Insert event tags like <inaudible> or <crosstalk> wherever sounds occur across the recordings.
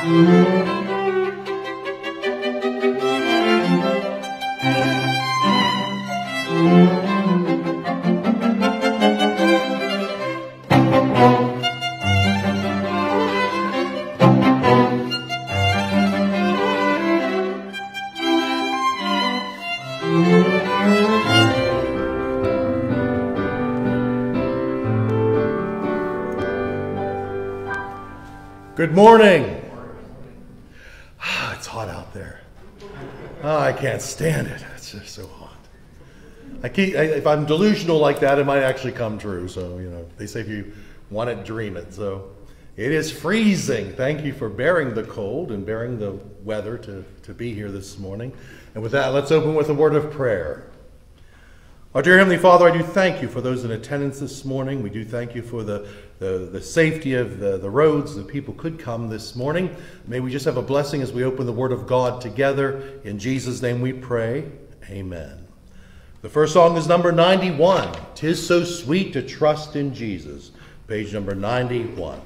Good morning. Ah, it's hot out there. Oh, I can't stand it. It's just so hot. I keep, I, if I'm delusional like that, it might actually come true. So, you know, they say if you want it, dream it. So it is freezing. Thank you for bearing the cold and bearing the weather to, to be here this morning. And with that, let's open with a word of prayer. Our dear Heavenly Father, I do thank you for those in attendance this morning. We do thank you for the, the, the safety of the, the roads that people could come this morning. May we just have a blessing as we open the Word of God together. In Jesus' name we pray. Amen. The first song is number 91 Tis So Sweet to Trust in Jesus, page number 91.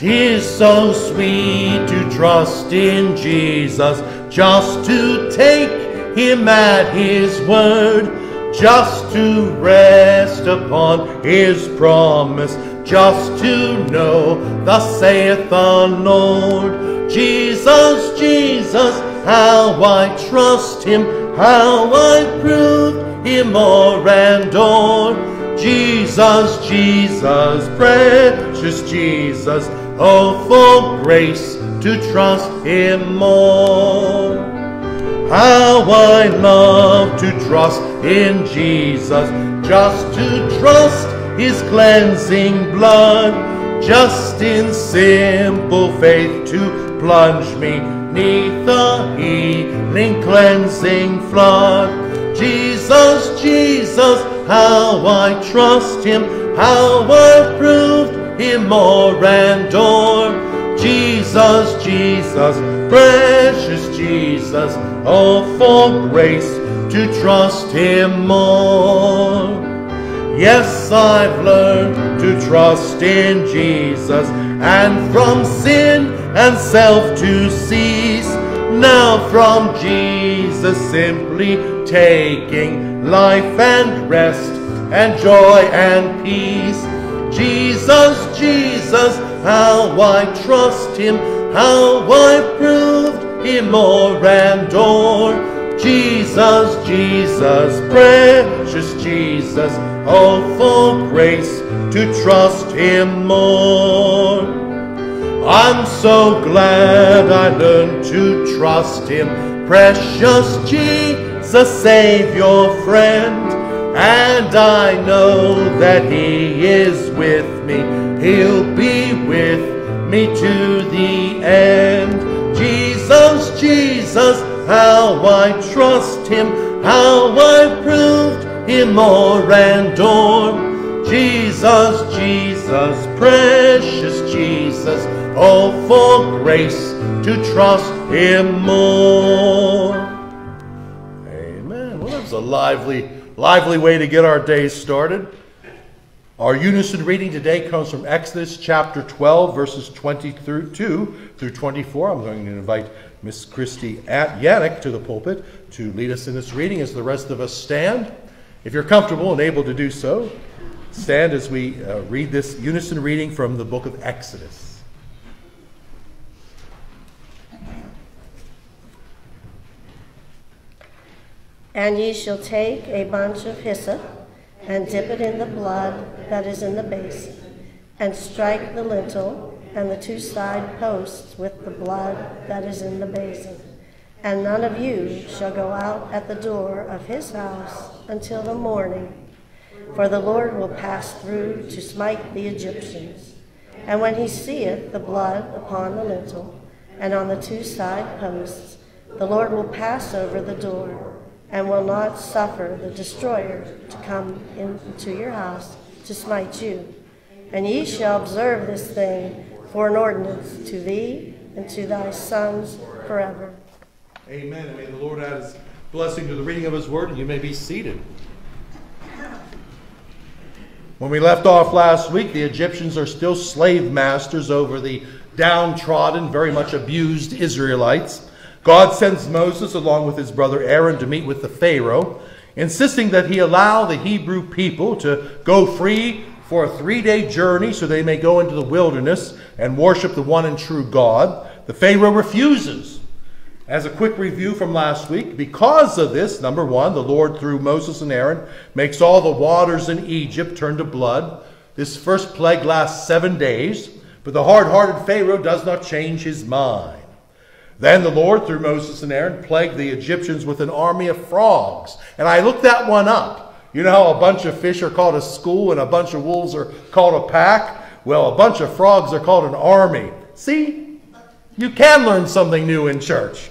Tis so sweet to trust in Jesus, just to take him at his word, just to rest upon his promise, just to know, thus saith the Lord. Jesus, Jesus, how I trust him, how I prove him more and more. Jesus, Jesus, precious Jesus, Oh, for grace to trust Him more. How I love to trust in Jesus, just to trust His cleansing blood, just in simple faith to plunge me neath the healing cleansing flood. Jesus, Jesus, how I trust Him, how I proved him more and more. Jesus, Jesus, precious Jesus, oh, for grace to trust him more. Yes, I've learned to trust in Jesus and from sin and self to cease. Now from Jesus simply taking life and rest and joy and peace. Jesus, Jesus, how I trust him, how I proved him more and more. Jesus, Jesus, precious Jesus, oh, for grace to trust him more. I'm so glad I learned to trust him, precious Jesus, Savior, friend. And I know that He is with me. He'll be with me to the end. Jesus, Jesus, how I trust Him, how I proved Him more and more. Jesus, Jesus, precious Jesus, oh, for grace to trust Him more. Amen. Well, that was a lively lively way to get our day started. Our unison reading today comes from Exodus chapter 12, verses 22 through 24. I'm going to invite Miss Christy At Yannick to the pulpit to lead us in this reading as the rest of us stand. If you're comfortable and able to do so, stand as we uh, read this unison reading from the book of Exodus. And ye shall take a bunch of hyssop, and dip it in the blood that is in the basin, and strike the lintel and the two side posts with the blood that is in the basin. And none of you shall go out at the door of his house until the morning, for the Lord will pass through to smite the Egyptians. And when he seeth the blood upon the lintel and on the two side posts, the Lord will pass over the door and will not suffer the destroyer to come into your house to smite you. And ye shall observe this thing for an ordinance to thee and to thy sons forever. Amen. And may the Lord add his Blessing to the reading of his word, and you may be seated. When we left off last week, the Egyptians are still slave masters over the downtrodden, very much abused Israelites. God sends Moses along with his brother Aaron to meet with the Pharaoh, insisting that he allow the Hebrew people to go free for a three day journey so they may go into the wilderness and worship the one and true God. The Pharaoh refuses. As a quick review from last week, because of this, number one, the Lord, through Moses and Aaron, makes all the waters in Egypt turn to blood. This first plague lasts seven days, but the hard hearted Pharaoh does not change his mind. Then the Lord, through Moses and Aaron, plagued the Egyptians with an army of frogs. And I looked that one up. You know how a bunch of fish are called a school and a bunch of wolves are called a pack? Well, a bunch of frogs are called an army. See? You can learn something new in church.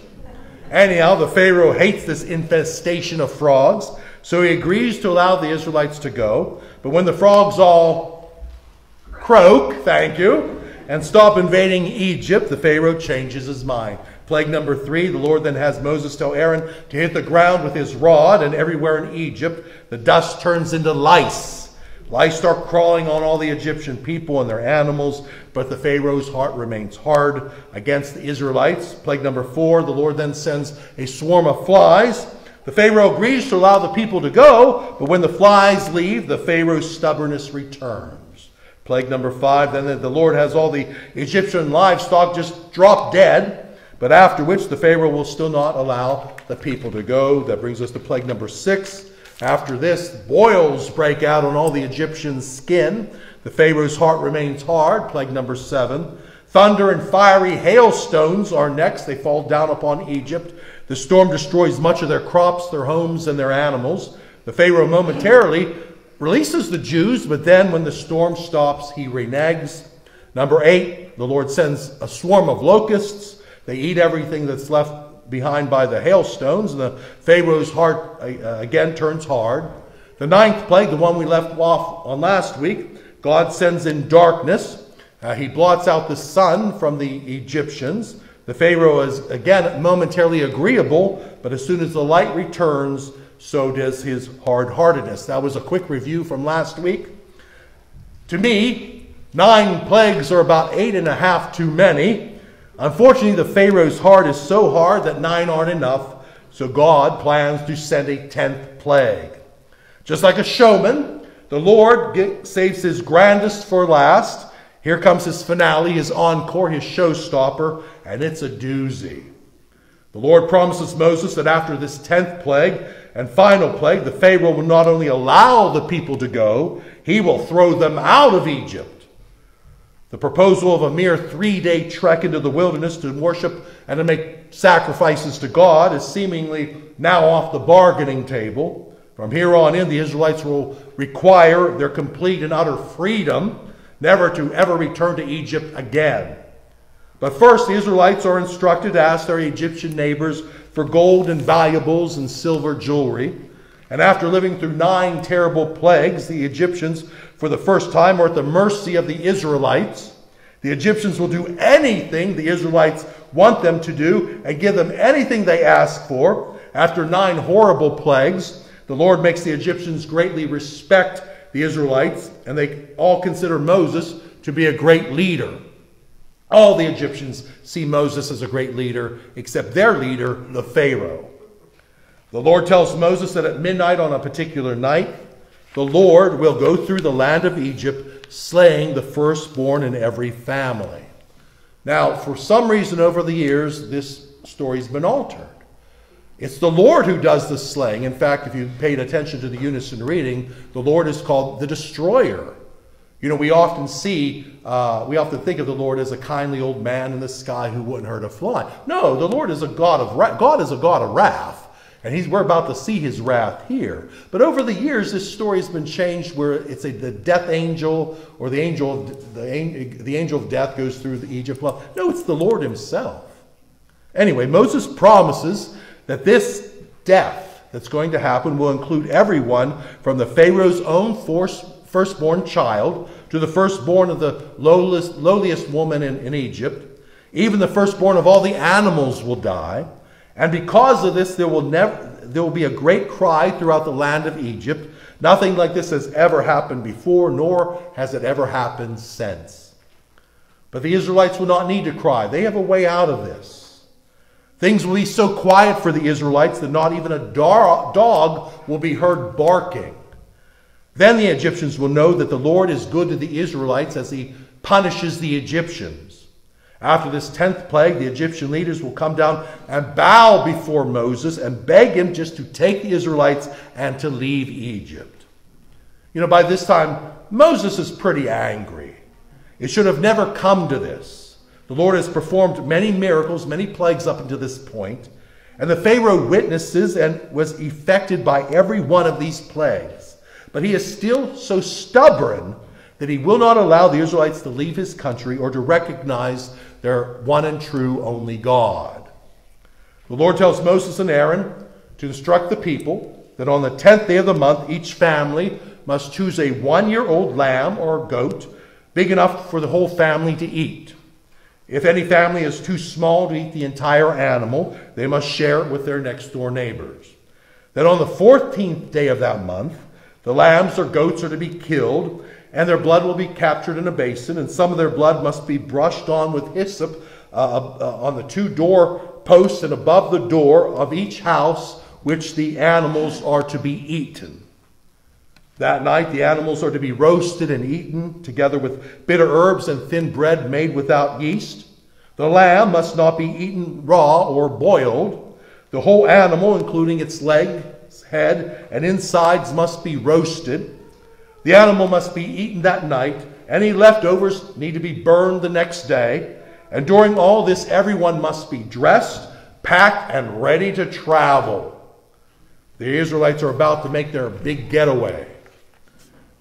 Anyhow, the Pharaoh hates this infestation of frogs, so he agrees to allow the Israelites to go. But when the frogs all croak, thank you, and stop invading Egypt, the Pharaoh changes his mind. Plague number three, the Lord then has Moses tell Aaron to hit the ground with his rod, and everywhere in Egypt the dust turns into lice. Lice start crawling on all the Egyptian people and their animals, but the Pharaoh's heart remains hard against the Israelites. Plague number four, the Lord then sends a swarm of flies. The Pharaoh agrees to allow the people to go, but when the flies leave, the Pharaoh's stubbornness returns. Plague number five, then the Lord has all the Egyptian livestock just drop dead, but after which the Pharaoh will still not allow the people to go. That brings us to plague number six. After this, boils break out on all the Egyptians' skin. The Pharaoh's heart remains hard, plague number seven. Thunder and fiery hailstones are next. They fall down upon Egypt. The storm destroys much of their crops, their homes, and their animals. The Pharaoh momentarily releases the Jews, but then when the storm stops, he reneges. Number eight, the Lord sends a swarm of locusts. They eat everything that's left behind by the hailstones, and the Pharaoh's heart uh, again turns hard. The ninth plague, the one we left off on last week, God sends in darkness. Uh, he blots out the sun from the Egyptians. The Pharaoh is again momentarily agreeable, but as soon as the light returns, so does his hard heartedness. That was a quick review from last week. To me, nine plagues are about eight and a half too many. Unfortunately, the Pharaoh's heart is so hard that nine aren't enough, so God plans to send a tenth plague. Just like a showman, the Lord saves his grandest for last. Here comes his finale, his encore, his showstopper, and it's a doozy. The Lord promises Moses that after this tenth plague and final plague, the Pharaoh will not only allow the people to go, he will throw them out of Egypt. The proposal of a mere three day trek into the wilderness to worship and to make sacrifices to God is seemingly now off the bargaining table. From here on in, the Israelites will require their complete and utter freedom, never to ever return to Egypt again. But first, the Israelites are instructed to ask their Egyptian neighbors for gold and valuables and silver jewelry. And after living through nine terrible plagues, the Egyptians for the first time are at the mercy of the Israelites. The Egyptians will do anything the Israelites want them to do and give them anything they ask for. After nine horrible plagues, the Lord makes the Egyptians greatly respect the Israelites, and they all consider Moses to be a great leader. All the Egyptians see Moses as a great leader, except their leader, the Pharaoh. The Lord tells Moses that at midnight on a particular night, the Lord will go through the land of Egypt, slaying the firstborn in every family. Now, for some reason over the years, this story's been altered. It's the Lord who does the slaying. In fact, if you paid attention to the unison reading, the Lord is called the destroyer. You know, we often see, uh, we often think of the Lord as a kindly old man in the sky who wouldn't hurt a fly. No, the Lord is a God of wrath. God is a God of wrath. And he's, we're about to see his wrath here. But over the years, this story has been changed where it's a, the death angel or the angel, of, the, the angel of death goes through the Egypt. Well, no, it's the Lord himself. Anyway, Moses promises that this death that's going to happen will include everyone from the Pharaoh's own firstborn child to the firstborn of the lowliest, lowliest woman in, in Egypt. Even the firstborn of all the animals will die. And because of this, there will never, there will be a great cry throughout the land of Egypt. Nothing like this has ever happened before, nor has it ever happened since. But the Israelites will not need to cry. They have a way out of this. Things will be so quiet for the Israelites that not even a dog will be heard barking. Then the Egyptians will know that the Lord is good to the Israelites as he punishes the Egyptians. After this tenth plague, the Egyptian leaders will come down and bow before Moses and beg him just to take the Israelites and to leave Egypt. You know, by this time, Moses is pretty angry. It should have never come to this. The Lord has performed many miracles, many plagues up until this point, and the Pharaoh witnesses and was affected by every one of these plagues. But he is still so stubborn that he will not allow the Israelites to leave his country or to recognize their one and true only God. The Lord tells Moses and Aaron to instruct the people that on the tenth day of the month, each family must choose a one year old lamb or goat big enough for the whole family to eat. If any family is too small to eat the entire animal, they must share it with their next door neighbors. Then on the 14th day of that month, the lambs or goats are to be killed, and their blood will be captured in a basin, and some of their blood must be brushed on with hyssop uh, uh, on the two door posts and above the door of each house which the animals are to be eaten. That night, the animals are to be roasted and eaten together with bitter herbs and thin bread made without yeast. The lamb must not be eaten raw or boiled. The whole animal, including its legs, head, and insides, must be roasted. The animal must be eaten that night. Any leftovers need to be burned the next day. And during all this, everyone must be dressed, packed, and ready to travel. The Israelites are about to make their big getaway.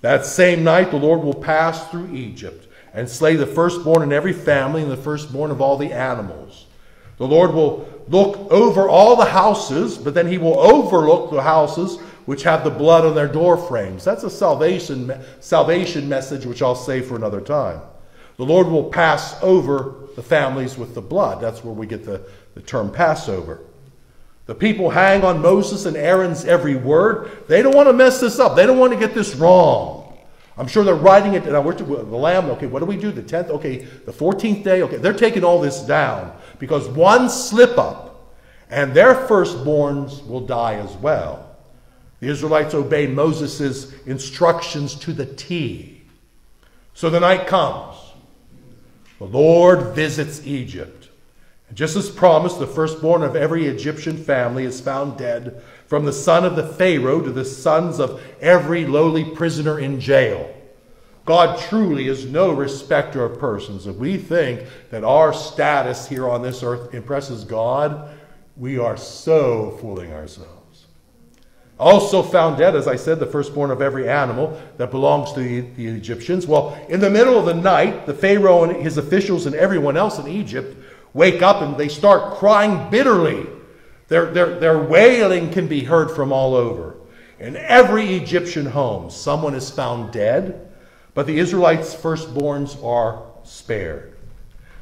That same night, the Lord will pass through Egypt and slay the firstborn in every family and the firstborn of all the animals. The Lord will look over all the houses, but then he will overlook the houses which have the blood on their door frames. That's a salvation, salvation message, which I'll say for another time. The Lord will pass over the families with the blood. That's where we get the, the term Passover. The people hang on Moses and Aaron's every word. They don't want to mess this up. They don't want to get this wrong. I'm sure they're writing it. Now, we're to, the lamb, okay, what do we do? The 10th, okay, the 14th day, okay. They're taking all this down because one slip up and their firstborns will die as well. The Israelites obeyed Moses' instructions to the T. So the night comes. The Lord visits Egypt. And just as promised, the firstborn of every Egyptian family is found dead, from the son of the Pharaoh to the sons of every lowly prisoner in jail. God truly is no respecter of persons. If we think that our status here on this earth impresses God, we are so fooling ourselves. Also found dead, as I said, the firstborn of every animal that belongs to the, the, Egyptians. Well, in the middle of the night, the Pharaoh and his officials and everyone else in Egypt wake up and they start crying bitterly. Their, their, their wailing can be heard from all over. In every Egyptian home, someone is found dead, but the Israelites' firstborns are spared.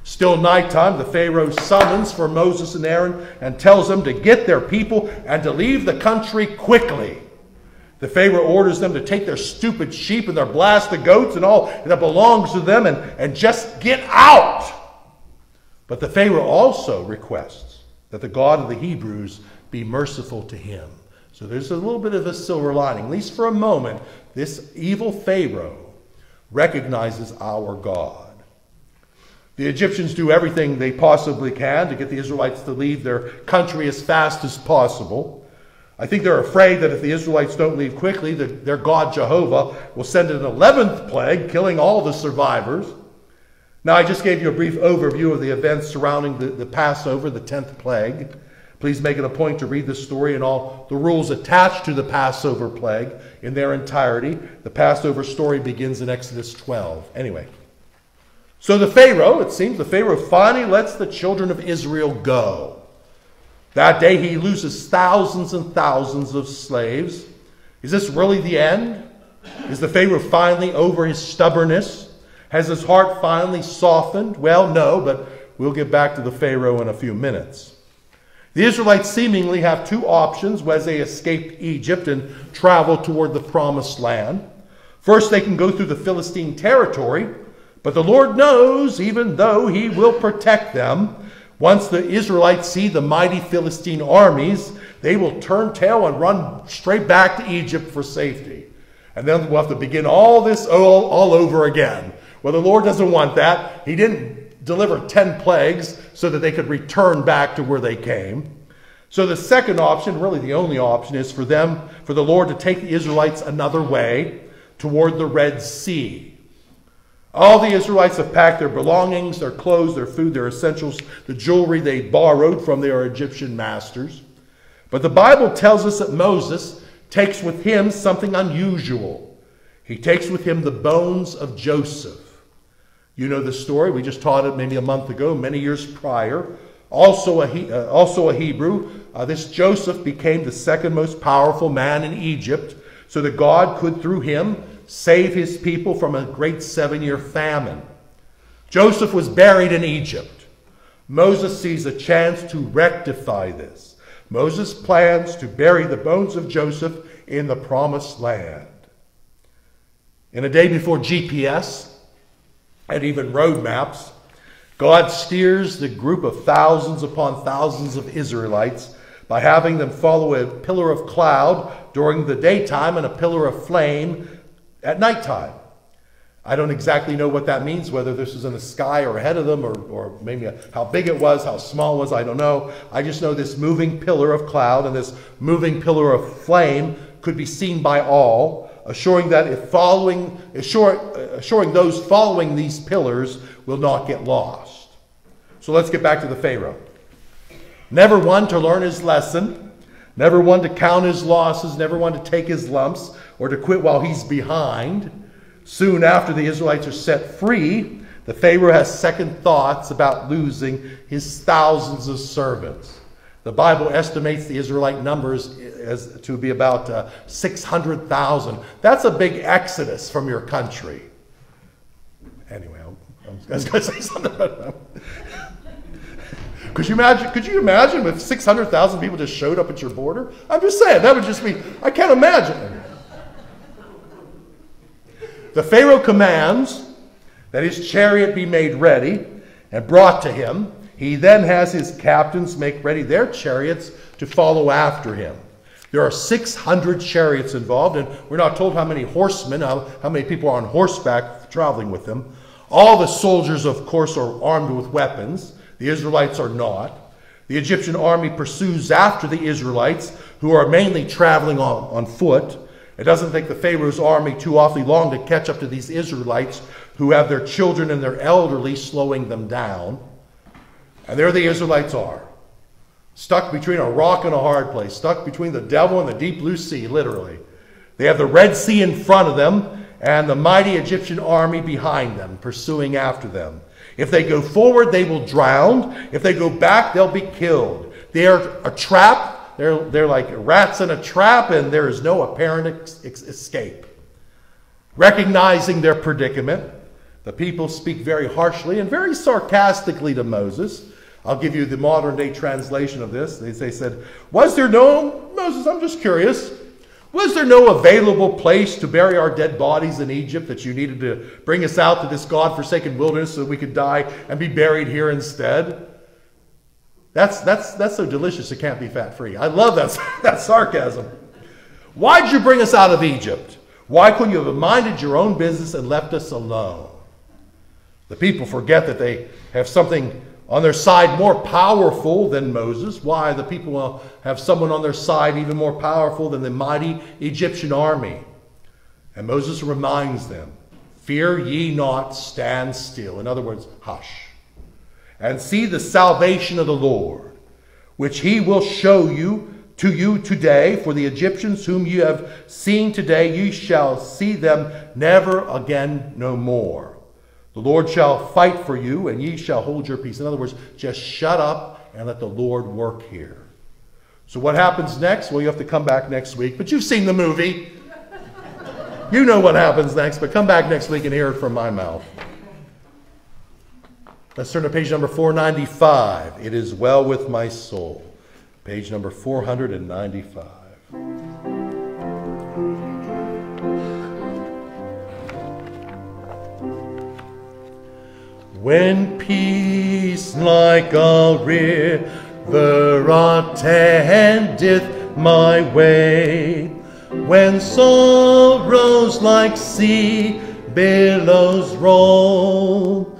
Still nighttime, the Pharaoh summons for Moses and Aaron and tells them to get their people and to leave the country quickly. The Pharaoh orders them to take their stupid sheep and their blasted goats and all that belongs to them and, and just get out. But the Pharaoh also requests that the God of the Hebrews be merciful to him. So there's a little bit of a silver lining. At least for a moment, this evil Pharaoh recognizes our God. The Egyptians do everything they possibly can to get the Israelites to leave their country as fast as possible. I think they're afraid that if the Israelites don't leave quickly, that their God Jehovah will send an 11th plague, killing all the survivors. Now, I just gave you a brief overview of the events surrounding the, the Passover, the 10th plague. Please make it a point to read the story and all the rules attached to the Passover plague in their entirety. The Passover story begins in Exodus 12. Anyway. So the Pharaoh, it seems, the Pharaoh finally lets the children of Israel go. That day he loses thousands and thousands of slaves. Is this really the end? Is the Pharaoh finally over his stubbornness? Has his heart finally softened? Well, no, but we'll get back to the Pharaoh in a few minutes. The Israelites seemingly have two options as they escape Egypt and travel toward the promised land. First, they can go through the Philistine territory, but the Lord knows, even though He will protect them, once the Israelites see the mighty Philistine armies, they will turn tail and run straight back to Egypt for safety. And then we'll have to begin all this all, all over again. Well, the Lord doesn't want that. He didn't deliver 10 plagues so that they could return back to where they came. So the second option, really the only option, is for them, for the Lord to take the Israelites another way toward the Red Sea. All the Israelites have packed their belongings, their clothes, their food, their essentials, the jewelry they borrowed from their Egyptian masters. But the Bible tells us that Moses takes with him something unusual. He takes with him the bones of Joseph. You know the story. We just taught it maybe a month ago, many years prior. Also a, uh, also a Hebrew, uh, this Joseph became the second most powerful man in Egypt so that God could, through him, save his people from a great seven year famine. Joseph was buried in Egypt. Moses sees a chance to rectify this. Moses plans to bury the bones of Joseph in the promised land. In a day before GPS and even road maps, God steers the group of thousands upon thousands of Israelites by having them follow a pillar of cloud during the daytime and a pillar of flame at nighttime. I don't exactly know what that means, whether this was in the sky or ahead of them, or, or maybe how big it was, how small it was, I don't know. I just know this moving pillar of cloud and this moving pillar of flame could be seen by all, assuring that if following, assuring, assuring those following these pillars will not get lost. So let's get back to the Pharaoh. Never one to learn his lesson, never one to count his losses, never one to take his lumps or to quit while he's behind. Soon after the Israelites are set free, the Pharaoh has second thoughts about losing his thousands of servants. The Bible estimates the Israelite numbers as to be about uh, 600,000. That's a big exodus from your country. Anyway, I was going to say something about that. Could you imagine? Could you imagine if 600,000 people just showed up at your border? I'm just saying that would just be. I can't imagine. The Pharaoh commands that his chariot be made ready and brought to him. He then has his captains make ready their chariots to follow after him. There are 600 chariots involved, and we're not told how many horsemen, how, how many people are on horseback traveling with them. All the soldiers, of course, are armed with weapons. The Israelites are not. The Egyptian army pursues after the Israelites, who are mainly traveling on, on foot. It doesn't take the Pharaoh's army too awfully long to catch up to these Israelites who have their children and their elderly slowing them down. And there the Israelites are, stuck between a rock and a hard place, stuck between the devil and the deep blue sea, literally. They have the Red Sea in front of them and the mighty Egyptian army behind them, pursuing after them. If they go forward, they will drown. If they go back, they'll be killed. They are a trap they're, they're like rats in a trap, and there is no apparent ex- escape. Recognizing their predicament, the people speak very harshly and very sarcastically to Moses. I'll give you the modern day translation of this. They, they said, Was there no, Moses, I'm just curious, was there no available place to bury our dead bodies in Egypt that you needed to bring us out to this God forsaken wilderness so we could die and be buried here instead? That's, that's, that's so delicious it can't be fat free. I love that, <laughs> that sarcasm. Why'd you bring us out of Egypt? Why couldn't you have minded your own business and left us alone? The people forget that they have something on their side more powerful than Moses. Why? The people will have someone on their side even more powerful than the mighty Egyptian army. And Moses reminds them, Fear ye not, stand still. In other words, hush and see the salvation of the Lord, which he will show you to you today. For the Egyptians whom you have seen today, you shall see them never again no more. The Lord shall fight for you, and ye shall hold your peace. In other words, just shut up and let the Lord work here. So, what happens next? Well, you have to come back next week, but you've seen the movie. You know what happens next, but come back next week and hear it from my mouth. Let's turn to page number 495. It is well with my soul. page number 495. When peace like a river attendeth my way, when sorrows like sea billows roll,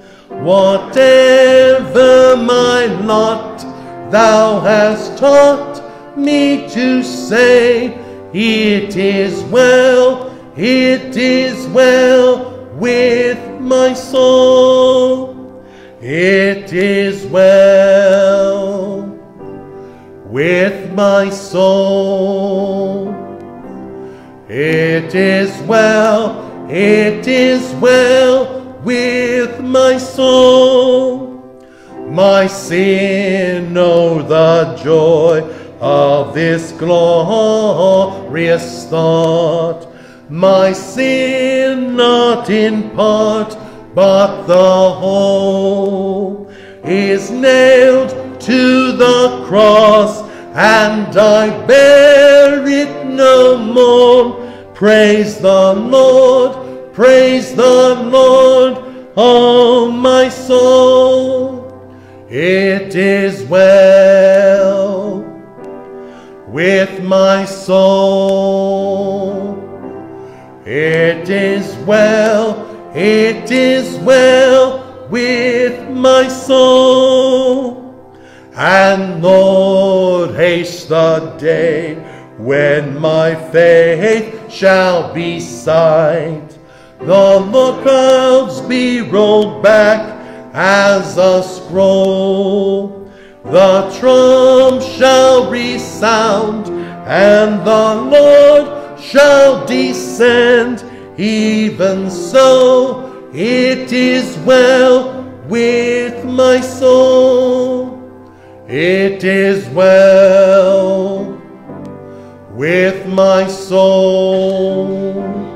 whatever my lot, thou hast taught me to say, It is well, it is well with my soul. It is well with my soul. It is well, it is well with my soul. My sin, know the joy of this glorious thought. My sin, not in part, but the whole, is nailed to the cross, and I bear it no more. Praise the Lord, praise the Lord, oh my soul. It is well with my soul. It is well, it is well with my soul. And Lord, haste the day when my faith shall be sight. The clouds be rolled back as a scroll. The trump shall resound, and the Lord shall descend. Even so, it is well with my soul. It is well with my soul.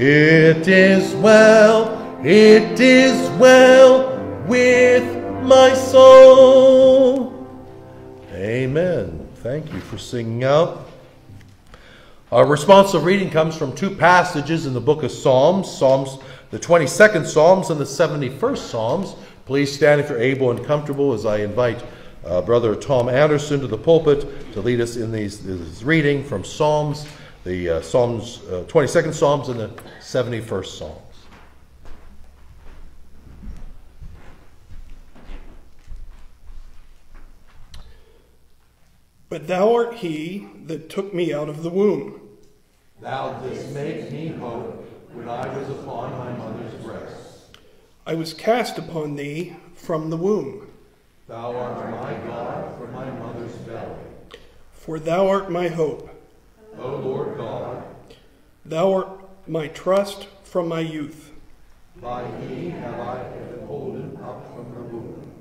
It is well, it is well with my soul. Amen. Thank you for singing out. Our responsive reading comes from two passages in the book of Psalms Psalms, the 22nd Psalms and the 71st Psalms. Please stand if you're able and comfortable as I invite uh, Brother Tom Anderson to the pulpit to lead us in these, this reading from Psalms, the uh, Psalms, uh, 22nd Psalms and the 71st Psalms. But thou art he that took me out of the womb. Thou didst make me hope when I was upon my mother's breast. I was cast upon thee from the womb. Thou art my God from my mother's belly. For thou art my hope. O Lord God, Thou art my trust from my youth. by thee have I been holden up from the womb.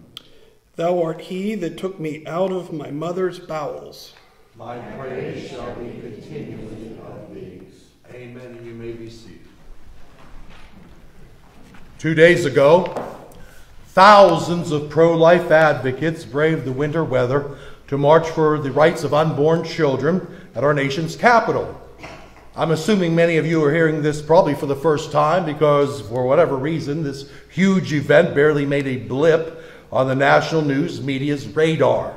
Thou art he that took me out of my mother's bowels. My praise shall be continually of thee. Amen. And you may be seated. Two days ago, thousands of pro life advocates braved the winter weather to march for the rights of unborn children at our nation's capital. I'm assuming many of you are hearing this probably for the first time because, for whatever reason, this huge event barely made a blip on the national news media's radar.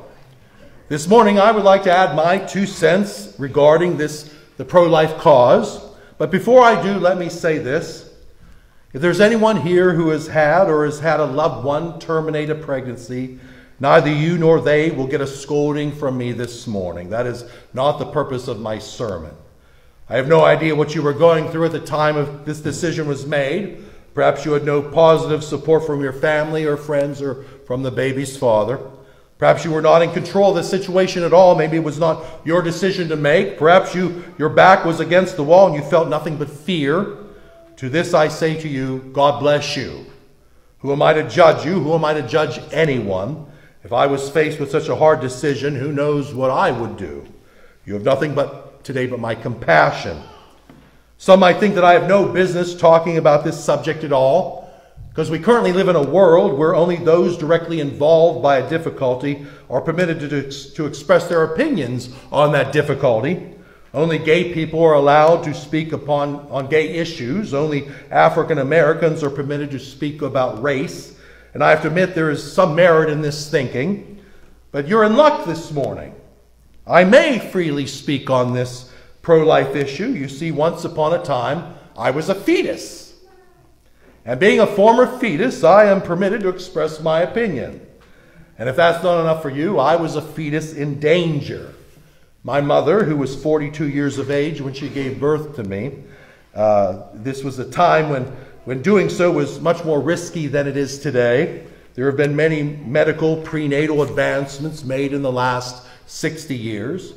This morning, I would like to add my two cents regarding this, the pro life cause. But before I do, let me say this. If there's anyone here who has had or has had a loved one terminate a pregnancy, neither you nor they will get a scolding from me this morning. That is not the purpose of my sermon. I have no idea what you were going through at the time of this decision was made. Perhaps you had no positive support from your family or friends or from the baby's father. Perhaps you were not in control of the situation at all. Maybe it was not your decision to make. Perhaps you, your back was against the wall and you felt nothing but fear. To this I say to you, God bless you. Who am I to judge you? Who am I to judge anyone? If I was faced with such a hard decision, who knows what I would do? You have nothing but today but my compassion. Some might think that I have no business talking about this subject at all. Because we currently live in a world where only those directly involved by a difficulty are permitted to, to express their opinions on that difficulty. Only gay people are allowed to speak upon on gay issues. Only African Americans are permitted to speak about race. And I have to admit there is some merit in this thinking. But you're in luck this morning. I may freely speak on this pro life issue. You see, once upon a time, I was a fetus. And being a former fetus, I am permitted to express my opinion. And if that's not enough for you, I was a fetus in danger. My mother, who was 42 years of age when she gave birth to me, uh, this was a time when, when doing so was much more risky than it is today. There have been many medical prenatal advancements made in the last 60 years.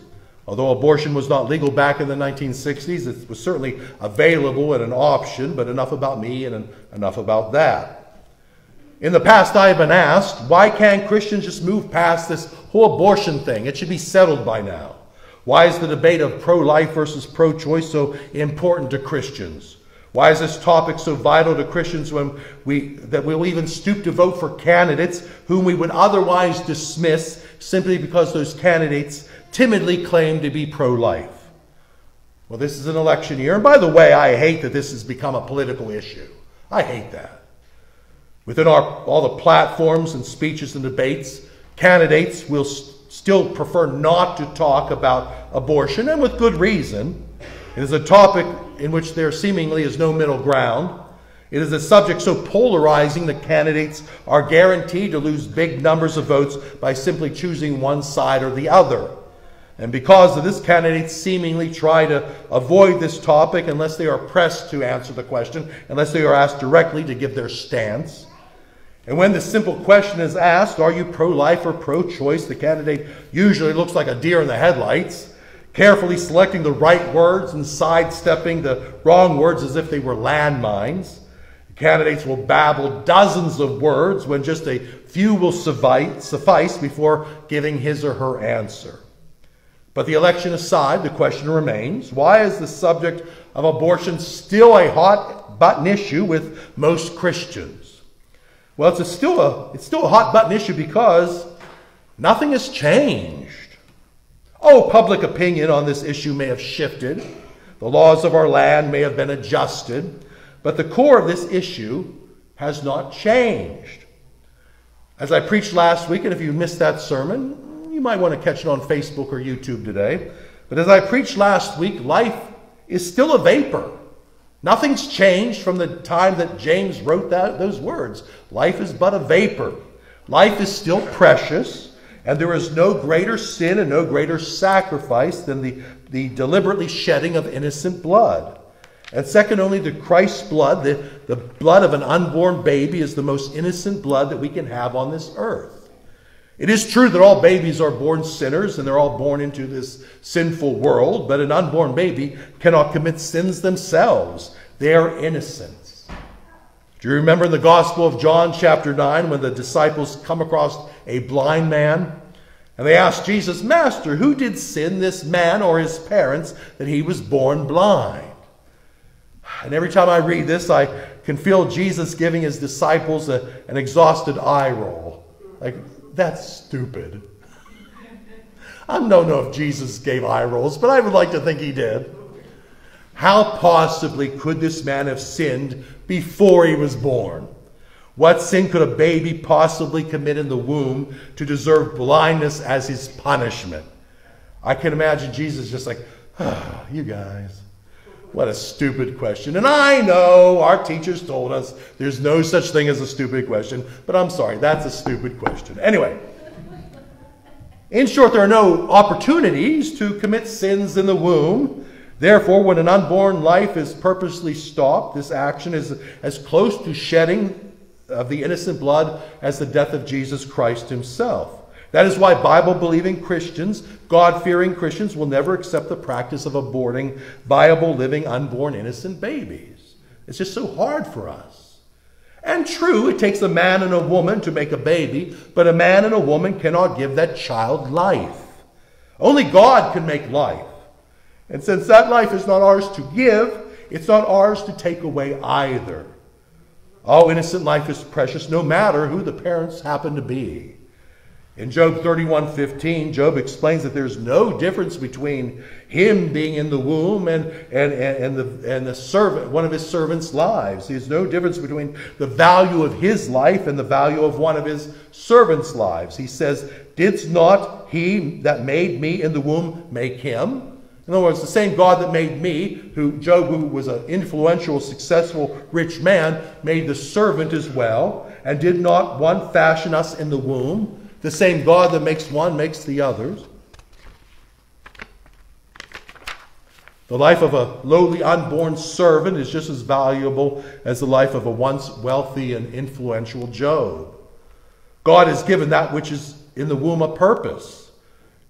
Although abortion was not legal back in the 1960s, it was certainly available and an option, but enough about me and enough about that. In the past, I have been asked, why can't Christians just move past this whole abortion thing? It should be settled by now. Why is the debate of pro life versus pro choice so important to Christians? Why is this topic so vital to Christians when we, that we'll even stoop to vote for candidates whom we would otherwise dismiss simply because those candidates timidly claim to be pro life? Well, this is an election year. And by the way, I hate that this has become a political issue. I hate that. Within our, all the platforms and speeches and debates, candidates will still prefer not to talk about abortion, and with good reason. It is a topic in which there seemingly is no middle ground. It is a subject so polarizing that candidates are guaranteed to lose big numbers of votes by simply choosing one side or the other. And because of this, candidates seemingly try to avoid this topic unless they are pressed to answer the question, unless they are asked directly to give their stance. And when the simple question is asked, are you pro life or pro choice, the candidate usually looks like a deer in the headlights, carefully selecting the right words and sidestepping the wrong words as if they were landmines. Candidates will babble dozens of words when just a few will suffice before giving his or her answer. But the election aside, the question remains why is the subject of abortion still a hot button issue with most Christians? Well, it's still a it's still a hot button issue because nothing has changed. Oh, public opinion on this issue may have shifted. The laws of our land may have been adjusted, but the core of this issue has not changed. As I preached last week, and if you missed that sermon, you might want to catch it on Facebook or YouTube today. But as I preached last week, life is still a vapor. Nothing's changed from the time that James wrote that, those words. Life is but a vapor. Life is still precious, and there is no greater sin and no greater sacrifice than the, the deliberately shedding of innocent blood. And second only to Christ's blood, the, the blood of an unborn baby is the most innocent blood that we can have on this earth. It is true that all babies are born sinners and they're all born into this sinful world, but an unborn baby cannot commit sins themselves. They are innocent. Do you remember in the Gospel of John, chapter 9, when the disciples come across a blind man? And they asked Jesus, Master, who did sin, this man or his parents, that he was born blind? And every time I read this, I can feel Jesus giving his disciples a, an exhausted eye roll. Like, that's stupid. I don't know if Jesus gave eye rolls, but I would like to think he did. How possibly could this man have sinned before he was born? What sin could a baby possibly commit in the womb to deserve blindness as his punishment? I can imagine Jesus just like, oh, you guys, what a stupid question. And I know our teachers told us there's no such thing as a stupid question, but I'm sorry, that's a stupid question. Anyway, in short, there are no opportunities to commit sins in the womb. Therefore, when an unborn life is purposely stopped, this action is as close to shedding of the innocent blood as the death of Jesus Christ himself. That is why Bible believing Christians, God fearing Christians, will never accept the practice of aborting viable, living, unborn, innocent babies. It's just so hard for us. And true, it takes a man and a woman to make a baby, but a man and a woman cannot give that child life. Only God can make life. And since that life is not ours to give, it's not ours to take away either. All innocent life is precious, no matter who the parents happen to be. In Job 31:15, Job explains that there's no difference between him being in the womb and, and, and, the, and the servant, one of his servants' lives. There's no difference between the value of his life and the value of one of his servants' lives. He says, Didst not he that made me in the womb make him? In other words, the same God that made me, who Job, who was an influential, successful, rich man, made the servant as well, and did not one fashion us in the womb? The same God that makes one makes the others. The life of a lowly unborn servant is just as valuable as the life of a once wealthy and influential Job. God has given that which is in the womb a purpose.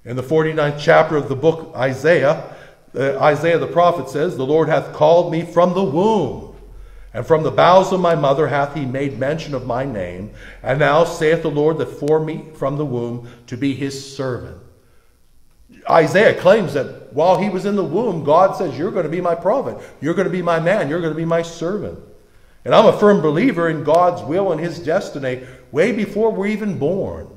In the 49th chapter of the book Isaiah, uh, Isaiah the prophet says, The Lord hath called me from the womb. And from the bowels of my mother hath he made mention of my name. And now saith the Lord that formed me from the womb to be his servant. Isaiah claims that while he was in the womb, God says, You're going to be my prophet. You're going to be my man. You're going to be my servant. And I'm a firm believer in God's will and his destiny way before we're even born.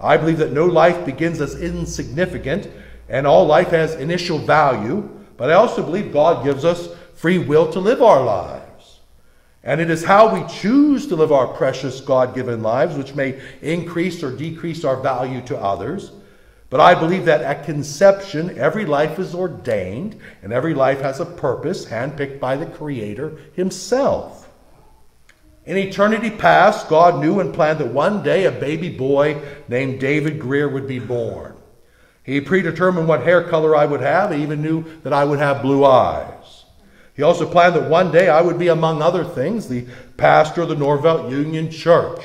I believe that no life begins as insignificant and all life has initial value, but I also believe God gives us free will to live our lives. And it is how we choose to live our precious God given lives which may increase or decrease our value to others. But I believe that at conception, every life is ordained and every life has a purpose handpicked by the Creator Himself. In eternity past, God knew and planned that one day a baby boy named David Greer would be born. He predetermined what hair color I would have. He even knew that I would have blue eyes. He also planned that one day I would be, among other things, the pastor of the Norvelt Union Church.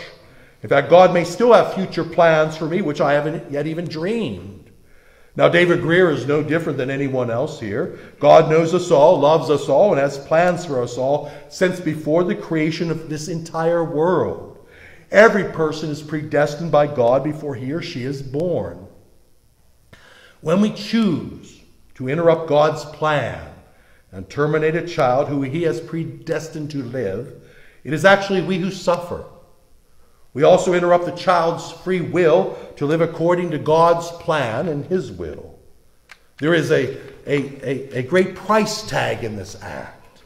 In fact, God may still have future plans for me, which I haven't yet even dreamed. Now, David Greer is no different than anyone else here. God knows us all, loves us all, and has plans for us all since before the creation of this entire world. Every person is predestined by God before he or she is born. When we choose to interrupt God's plan, and terminate a child who he has predestined to live, it is actually we who suffer. We also interrupt the child's free will to live according to God's plan and his will. There is a, a, a, a great price tag in this act.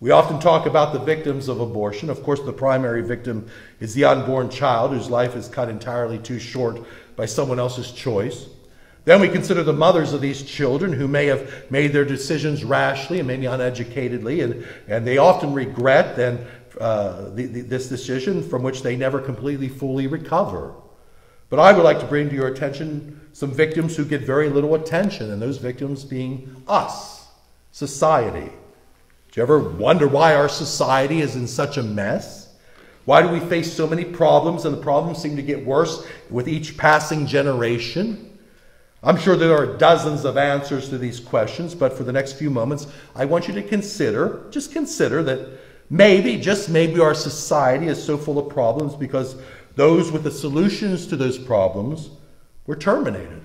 We often talk about the victims of abortion. Of course, the primary victim is the unborn child whose life is cut entirely too short by someone else's choice. Then we consider the mothers of these children who may have made their decisions rashly and maybe uneducatedly, and, and they often regret then, uh, the, this decision from which they never completely fully recover. But I would like to bring to your attention some victims who get very little attention, and those victims being us, society. Do you ever wonder why our society is in such a mess? Why do we face so many problems, and the problems seem to get worse with each passing generation? I'm sure there are dozens of answers to these questions, but for the next few moments, I want you to consider, just consider that maybe, just maybe, our society is so full of problems because those with the solutions to those problems were terminated.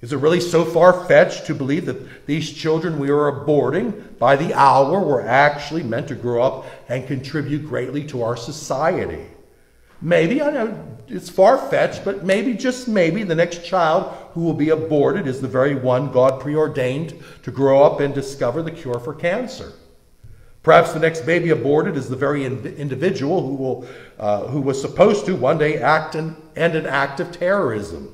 Is it really so far fetched to believe that these children we are aborting by the hour were actually meant to grow up and contribute greatly to our society? Maybe, I know it's far fetched, but maybe, just maybe, the next child who will be aborted is the very one God preordained to grow up and discover the cure for cancer. Perhaps the next baby aborted is the very individual who, will, uh, who was supposed to one day act and end an act of terrorism.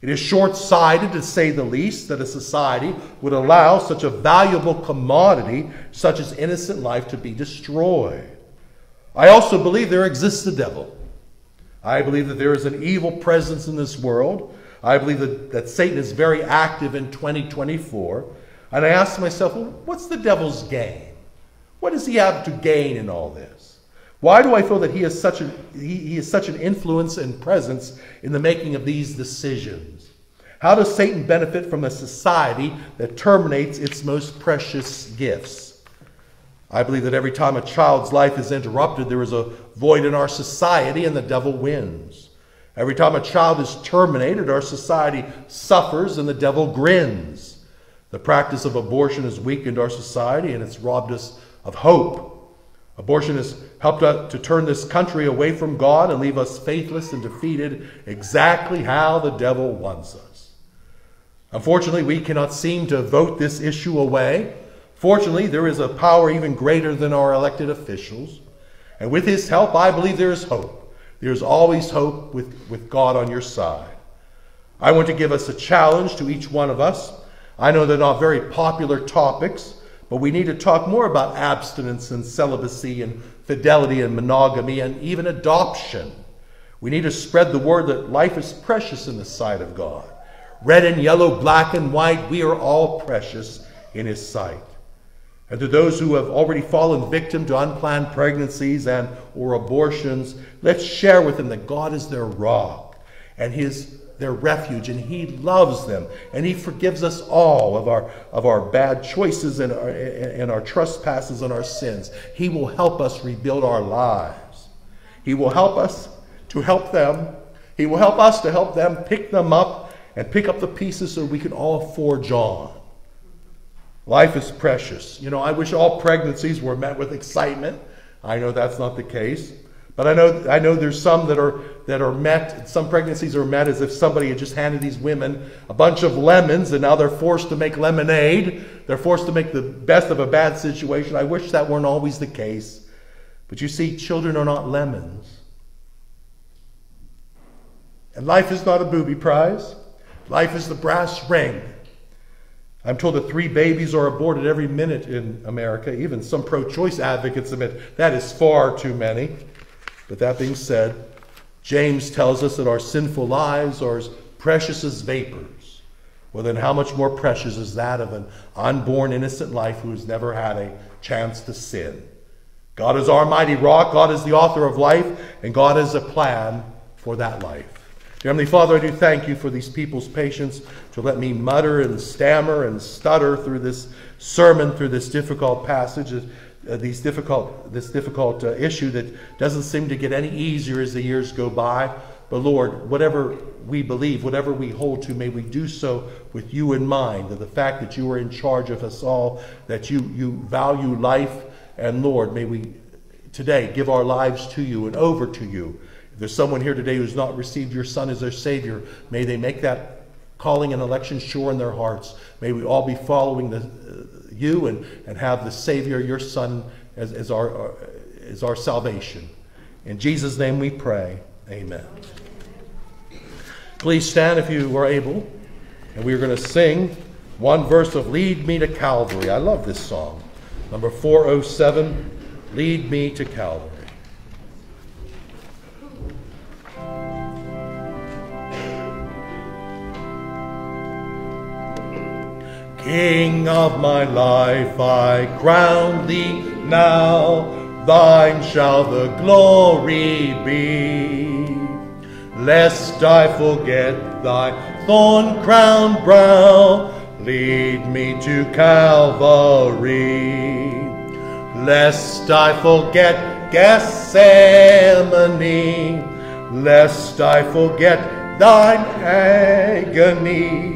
It is short sighted, to say the least, that a society would allow such a valuable commodity, such as innocent life, to be destroyed. I also believe there exists a devil. I believe that there is an evil presence in this world. I believe that, that Satan is very active in 2024. And I ask myself, well, what's the devil's gain? What does he have to gain in all this? Why do I feel that he is such, a, he, he is such an influence and presence in the making of these decisions? How does Satan benefit from a society that terminates its most precious gifts? I believe that every time a child's life is interrupted, there is a void in our society and the devil wins. Every time a child is terminated, our society suffers and the devil grins. The practice of abortion has weakened our society and it's robbed us of hope. Abortion has helped us to turn this country away from God and leave us faithless and defeated exactly how the devil wants us. Unfortunately, we cannot seem to vote this issue away. Fortunately, there is a power even greater than our elected officials. And with his help, I believe there is hope. There's always hope with, with God on your side. I want to give us a challenge to each one of us. I know they're not very popular topics, but we need to talk more about abstinence and celibacy and fidelity and monogamy and even adoption. We need to spread the word that life is precious in the sight of God. Red and yellow, black and white, we are all precious in His sight. And to those who have already fallen victim to unplanned pregnancies and or abortions, let's share with them that God is their rock and his their refuge and he loves them and he forgives us all of our of our bad choices and our, and our trespasses and our sins. He will help us rebuild our lives. He will help us to help them. He will help us to help them pick them up and pick up the pieces so we can all forge on. Life is precious. You know, I wish all pregnancies were met with excitement. I know that's not the case. But I know, I know there's some that are, that are met, some pregnancies are met as if somebody had just handed these women a bunch of lemons and now they're forced to make lemonade. They're forced to make the best of a bad situation. I wish that weren't always the case. But you see, children are not lemons. And life is not a booby prize. Life is the brass ring I'm told that three babies are aborted every minute in America. Even some pro choice advocates admit that is far too many. But that being said, James tells us that our sinful lives are as precious as vapors. Well, then, how much more precious is that of an unborn, innocent life who has never had a chance to sin? God is our mighty rock, God is the author of life, and God has a plan for that life. Dear Heavenly Father, I do thank you for these people's patience to let me mutter and stammer and stutter through this sermon, through this difficult passage, uh, these difficult, this difficult uh, issue that doesn't seem to get any easier as the years go by. But Lord, whatever we believe, whatever we hold to, may we do so with you in mind, the fact that you are in charge of us all, that you, you value life, and Lord, may we today give our lives to you and over to you. If there's someone here today who's not received your Son as their Savior, may they make that calling and election sure in their hearts. May we all be following the, uh, you and, and have the Savior, your Son, as, as, our, as our salvation. In Jesus' name we pray. Amen. Please stand if you are able. And we are going to sing one verse of Lead Me to Calvary. I love this song. Number 407 Lead Me to Calvary. King of my life, I crown thee now, thine shall the glory be. Lest I forget thy thorn crowned brow, lead me to Calvary. Lest I forget Gethsemane, lest I forget thine agony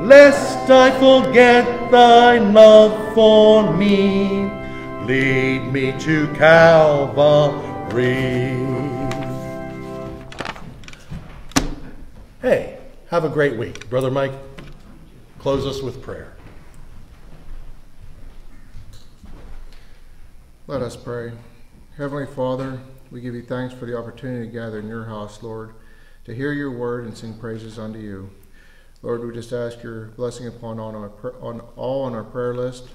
lest I forget thy love for me. Lead me to Calvary. Hey, have a great week. Brother Mike, close us with prayer. Let us pray. Heavenly Father, we give you thanks for the opportunity to gather in your house, Lord, to hear your word and sing praises unto you. Lord, we just ask your blessing upon all on, our, on all on our prayer list.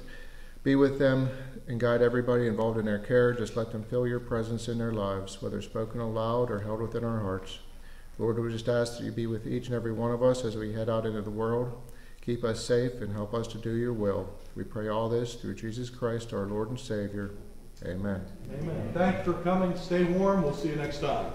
Be with them and guide everybody involved in their care. Just let them feel your presence in their lives, whether spoken aloud or held within our hearts. Lord, we just ask that you be with each and every one of us as we head out into the world. Keep us safe and help us to do your will. We pray all this through Jesus Christ, our Lord and Savior. Amen. Amen. Thanks for coming. Stay warm. We'll see you next time.